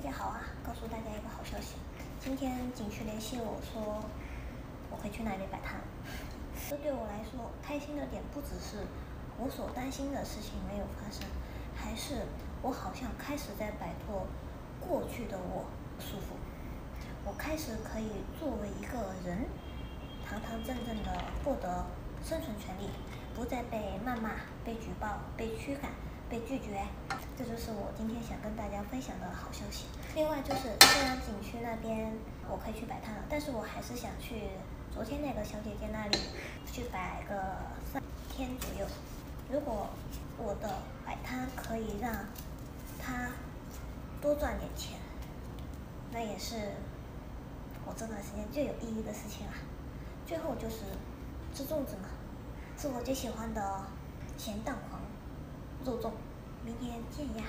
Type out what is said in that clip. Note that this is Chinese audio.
大家好啊！告诉大家一个好消息，今天景区联系我说我会去那里摆摊。这对我来说开心的点不只是我所担心的事情没有发生，还是我好像开始在摆脱过去的我束缚，我开始可以作为一个人，堂堂正正的获得生存权利，不再被谩骂、被举报、被驱赶。被拒绝，这就是我今天想跟大家分享的好消息。另外就是，虽然景区那边我可以去摆摊了，但是我还是想去昨天那个小姐姐那里去摆个三天左右。如果我的摆摊可以让她多赚点钱，那也是我这段时间最有意义的事情了。最后就是吃粽子嘛，是我最喜欢的咸蛋黄。肉粽，明天见呀。